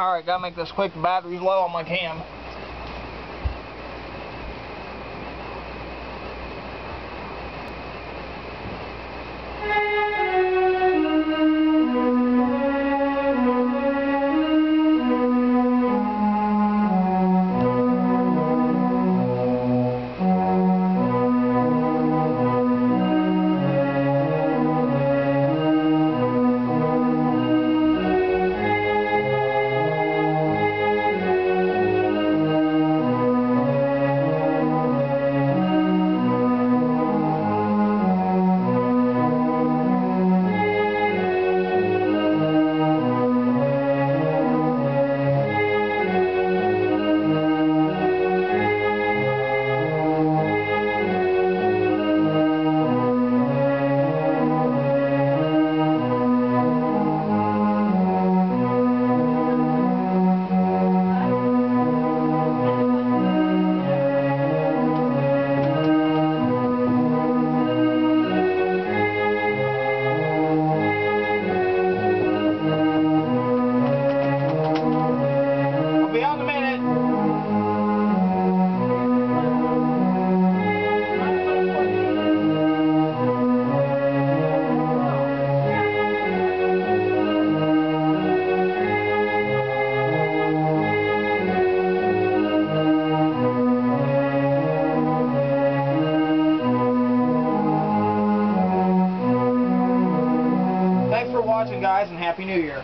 Alright, gotta make this quick. The battery's low on my cam. watching, guys, and Happy New Year.